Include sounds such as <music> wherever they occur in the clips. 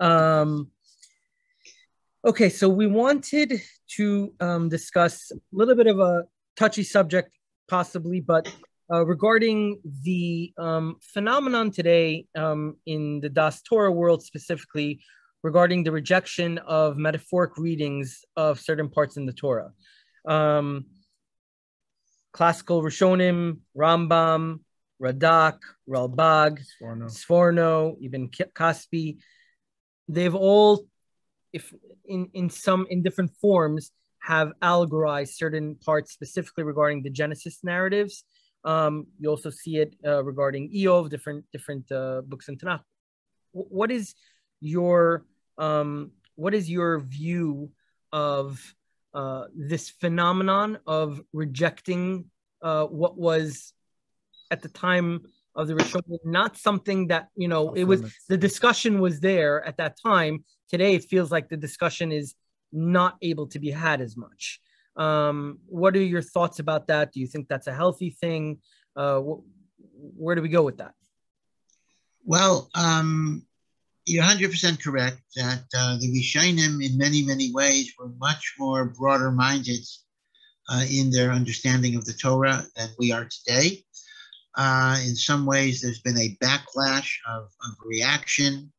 Um, okay, so we wanted to um, discuss a little bit of a touchy subject, possibly, but uh, regarding the um, phenomenon today um, in the Daas Torah world specifically, regarding the rejection of metaphoric readings of certain parts in the Torah. Um, classical Rishonim, Rambam, Radak, Ralbag, Sforno, Sforno even Kaspi, they've all, if in, in some in different forms, have allegorized certain parts specifically regarding the Genesis narratives. Um, you also see it uh, regarding Iyyov, different different uh, books in Tanakh. What is your um, what is your view of uh, this phenomenon of rejecting uh, what was at the time of the Rishonim, not something that you know it was the discussion was there at that time. Today, it feels like the discussion is not able to be had as much. Um, what are your thoughts about that? Do you think that's a healthy thing? Uh, wh- where do we go with that? Well, um, you're 100% correct that uh, the Rishonim, in many, many ways, were much more broader minded uh, in their understanding of the Torah than we are today. Uh, in some ways, there's been a backlash of, of reaction.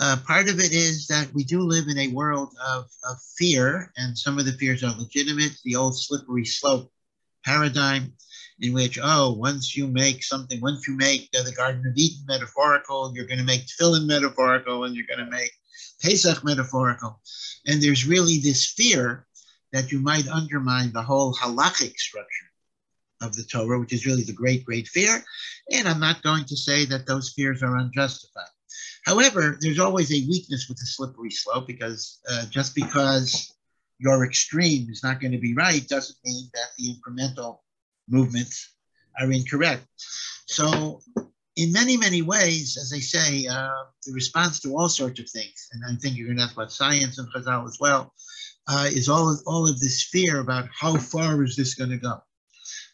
Uh, part of it is that we do live in a world of, of fear, and some of the fears are legitimate. The old slippery slope paradigm in which, oh, once you make something, once you make the Garden of Eden metaphorical, you're going to make Tefillin metaphorical, and you're going to make Pesach metaphorical. And there's really this fear that you might undermine the whole halachic structure of the Torah, which is really the great, great fear. And I'm not going to say that those fears are unjustified. However, there's always a weakness with the slippery slope because uh, just because your extreme is not going to be right doesn't mean that the incremental movements are incorrect. So, in many, many ways, as I say, uh, the response to all sorts of things, and I think you're going to ask about science and Chazal as well, uh, is all of, all of this fear about how far is this going to go.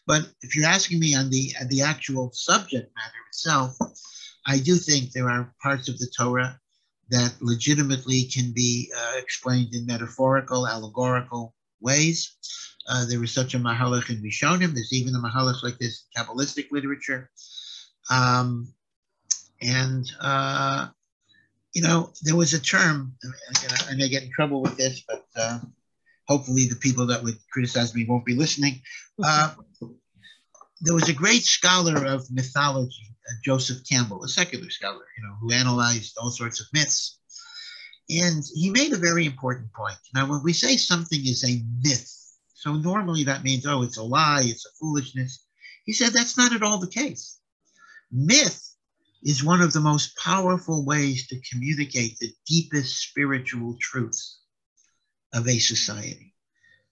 But if you're asking me on the the actual subject matter itself, I do think there are parts of the Torah that legitimately can be uh, explained in metaphorical, allegorical ways. Uh, there is such a mahalach in Rishonim. There's even a mahalach like this in Kabbalistic literature. Um, and, uh, you know, there was a term, I may get in trouble with this, but uh, hopefully the people that would criticize me won't be listening. Uh, there was a great scholar of mythology, uh, Joseph Campbell, a secular scholar, you know, who analyzed all sorts of myths. And he made a very important point. Now, when we say something is a myth, so normally that means, oh, it's a lie, it's a foolishness. He said that's not at all the case. Myth is one of the most powerful ways to communicate the deepest spiritual truths of a society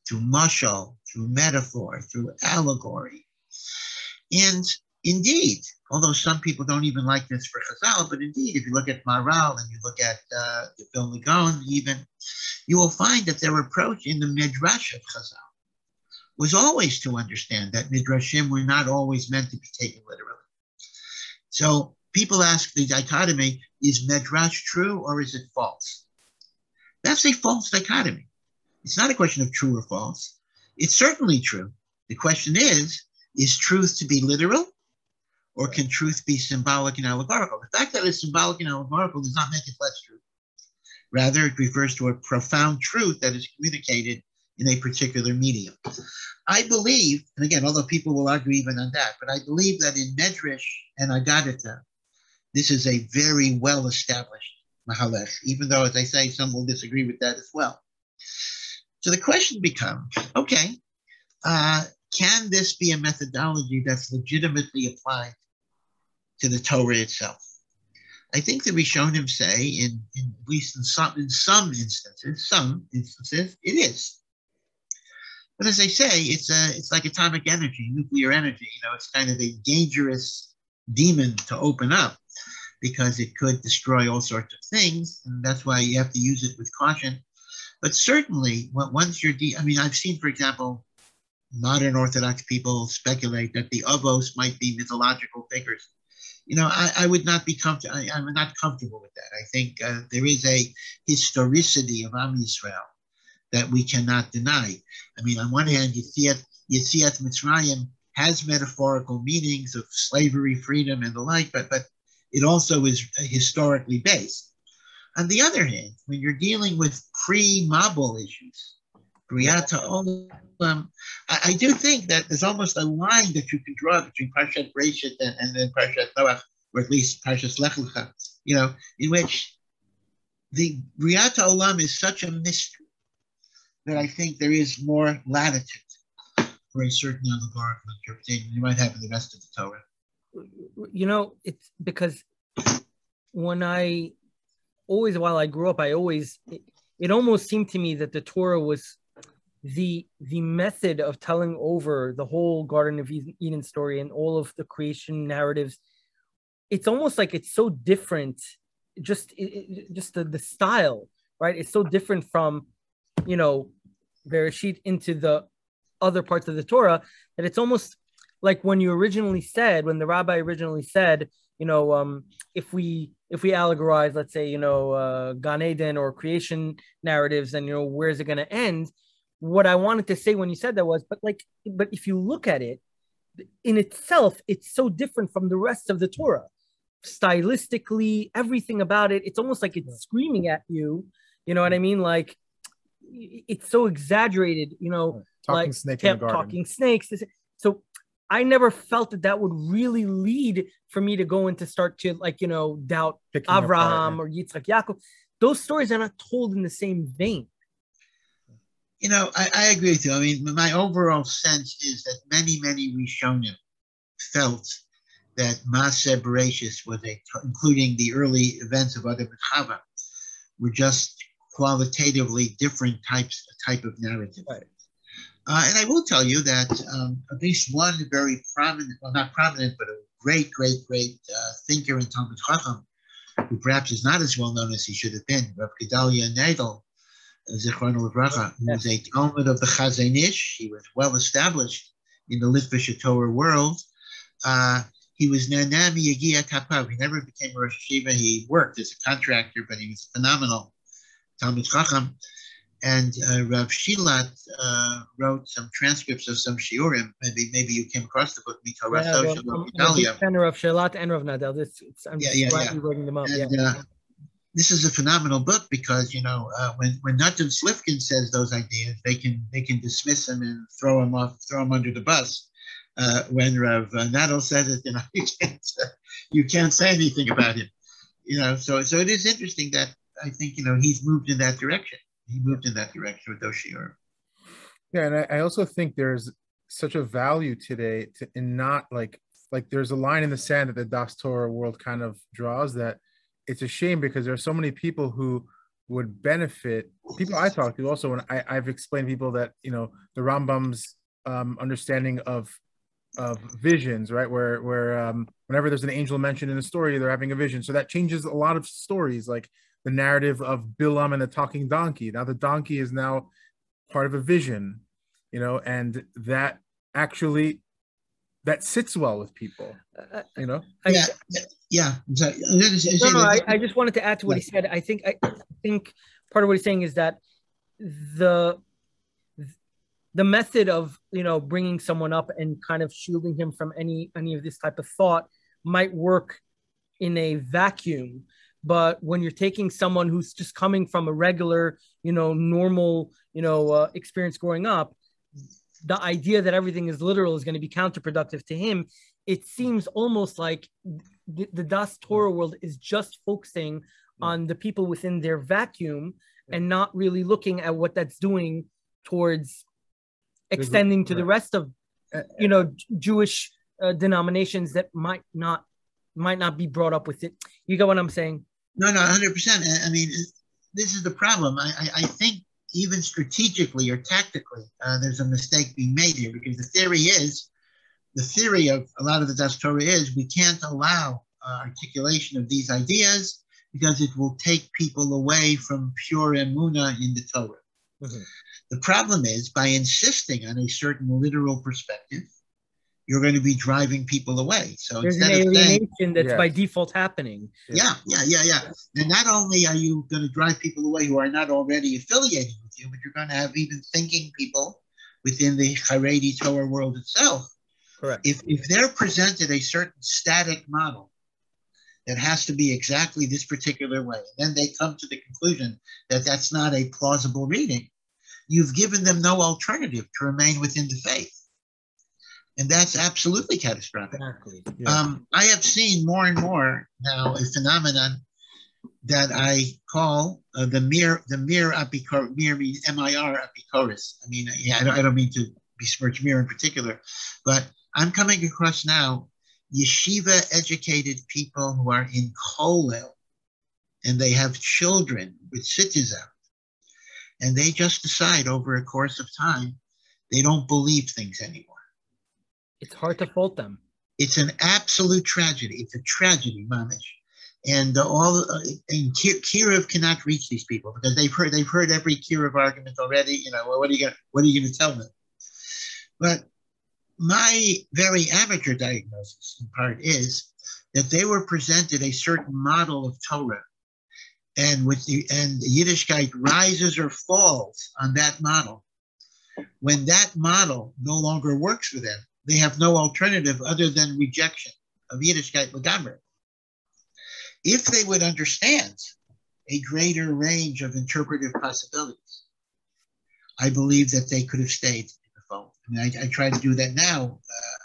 through mashal, through metaphor, through allegory. And indeed, although some people don't even like this for Chazal, but indeed, if you look at Maharal and you look at uh, the Vilna Gaon even, you will find that their approach in the Midrash of Chazal was always to understand that midrashim were not always meant to be taken literally. So people ask the dichotomy: Is midrash true or is it false? That's a false dichotomy. It's not a question of true or false. It's certainly true. The question is: Is truth to be literal, or can truth be symbolic and allegorical? The fact that it's symbolic and allegorical does not make it less true. Rather, it refers to a profound truth that is communicated in a particular medium. I believe, and again, although people will argue even on that, but I believe that in Medrash and Agadita, this is a very well established Mahalech, even though, as I say, some will disagree with that as well. So the question becomes okay, uh, can this be a methodology that's legitimately applied to the Torah itself? I think the Rishonim say, in, in at least in some in some instances, some instances, it is. But as I say, it's a it's like atomic energy, nuclear energy. You know, it's kind of a dangerous demon to open up because it could destroy all sorts of things, and that's why you have to use it with caution. But certainly, once you're, de- I mean, I've seen, for example, modern Orthodox people speculate that the Avos might be mythological figures you know, I, I would not be comfortable. I'm not comfortable with that. I think uh, there is a historicity of Am Yisrael that we cannot deny. I mean, on one hand, Yetziat, Yetziat Mitzrayim has metaphorical meanings of slavery, freedom, and the like, but, but it also is historically based. On the other hand, when you're dealing with pre-Mabul issues, Briata Olam, I, I, do think that there's almost a line that you can draw between Parshat Breshit and, and then Parshat Noach, or at least Parshat Lech Lecha, you know, in which the Briata Olam is such a mystery that I think there is more latitude for a certain allegorical interpretation you might have in the rest of the Torah. You know, it's because when I always, while I grew up, I always, it, it almost seemed to me that the Torah was the the method of telling over the whole Garden of Eden story and all of the creation narratives. It's almost like it's so different. Just it, just the, the style, right? It's so different from, you know, Bereshit into the other parts of the Torah that it's almost like when you originally said, when the rabbi originally said, you know, um, if we if we allegorize, let's say, you know, uh, Gan Eden or creation narratives, and you know, where's it going to end? What I wanted to say when you said that was, but like, but if you look at it in itself, it's so different from the rest of the Torah. Stylistically, everything about it, it's almost like it's screaming at you. You know what I mean? Like, it's so exaggerated. You know, talking like snake kept talking snakes. So I never felt that that would really lead for me to go into start to like you know doubt Picking Abraham or Yitzchak Yaakov. Those stories are not told in the same vein. You know, I, I agree with you. I mean, my overall sense is that many, many Rishonim felt that Maaseh Bereshis was a, including the early events of Adam and Chava, were just qualitatively different types type of narrative. Right. Uh, and I will tell you that um, at least one very prominent, well, not prominent, but a great, great, great uh, thinker in Talmud Chacham, who perhaps is not as well known as he should have been, Rav Gedalia Nadel, Zichron Levracha, who was a Talmud of the Chazon Ish. He was well established in the Litvish Torah world. Uh, he was Nanami Yagia Kapav. He never became a Rosh Yeshiva. He worked as a contractor, but he was phenomenal Talmud Chacham. And uh, Rav Shilat uh, wrote some transcripts of some shiurim. Maybe maybe you came across the book Mitorah yeah, well, Italia. I'm Rav Shilat and Rav Nadel. This, I'm yeah, yeah, yeah. writing them up. And, yeah. Uh, this is a phenomenal book because you know uh, when when Natan Slifkin says those ideas, they can they can dismiss them and throw them off, throw them under the bus. Uh, when Rav uh, Nadel says it, you know <laughs> you can't you can't say anything about him. You know, so so it is interesting that I think you know he's moved in that direction. He moved in that direction with Oshior. Yeah, and I, I also think there's such a value today to in not like like there's a line in the sand that the Daas Torah world kind of draws that it's a shame because there are so many people who would benefit people I talk to also when I, I've explained to people that you know the Rambam's um, understanding of of visions, right? Where where um, whenever there's an angel mentioned in a story, they're having a vision. So that changes a lot of stories. Like the narrative of Bilam and the talking donkey. Now the donkey is now part of a vision, you know, and that actually that sits well with people, uh, uh, you know. Yeah, yeah. no, no. I, I, just wanted to add to what he said. I think I, I think part of what he's saying is that the the method of you know bringing someone up and kind of shielding him from any any of this type of thought might work in a vacuum but when you're taking someone who's just coming from a regular you know normal you know uh, experience growing up the idea that everything is literal is going to be counterproductive to him. It seems almost like the, the daas torah world is just focusing on the people within their vacuum and not really looking at what that's doing towards extending to the rest of you know jewish uh, denominations that might not might not be brought up with it. You get what i'm saying no, no, 100%. I mean, this is the problem. I, I, I think even strategically or tactically, uh, there's a mistake being made here because the theory is, the theory of a lot of the Daas Torah is we can't allow uh, articulation of these ideas because it will take people away from pure emuna in the Torah. Mm-hmm. The problem is by insisting on a certain literal perspective, you're going to be driving people away. So There's an instead of saying, alienation that's Yes. by default happening. yeah, yeah, yeah, yeah. And not only are you going to drive people away who are not already affiliated with you, but you're going to have even thinking people within the Haredi Torah world itself. Correct. If, if they're presented a certain static model that has to be exactly this particular way, then they come to the conclusion that that's not a plausible reading, you've given them no alternative to remain within the faith. And that's absolutely catastrophic. Exactly. Yeah. Um, I have seen more and more now a phenomenon that I call uh, the Mir the Mir apicor Mir means M-I-R apicoris. I mean, yeah, I don't, I don't mean to besmirch Mir in particular, but I'm coming across now yeshiva educated people who are in kollel and they have children with out, and they just decide over a course of time they don't believe things anymore. It's hard to fault them. It's an absolute tragedy. It's a tragedy, Mamish. And uh, all uh, and Ki- Kiruv cannot reach these people because they've heard they've heard every Kiruv argument already. You know, well, what are you gonna what are you going to tell them? But my very amateur diagnosis, in part, is that they were presented a certain model of Torah, and with the and Yiddishkeit rises or falls on that model. When that model no longer works for them, they have no alternative other than rejection of Yiddishkeit Lagamra. If they would understand a greater range of interpretive possibilities, I believe that they could have stayed in the fold. I mean, I, I try to do that now, uh,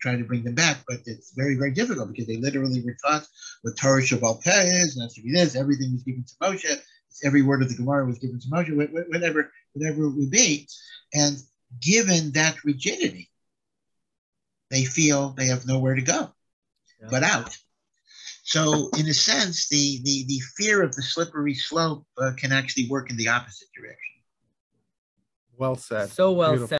try to bring them back, but it's very, very difficult because they literally were taught what Torah Shabbat is, and that's what it is. Everything was given to Moshe. Every word of the Gemara was given to Moshe, wh- wh- whatever, whatever it would be. And given that rigidity, they feel they have nowhere to go Yeah. but out. So, in a sense, the the, the fear of the slippery slope uh, can actually work in the opposite direction. well said. So well Beautiful. said.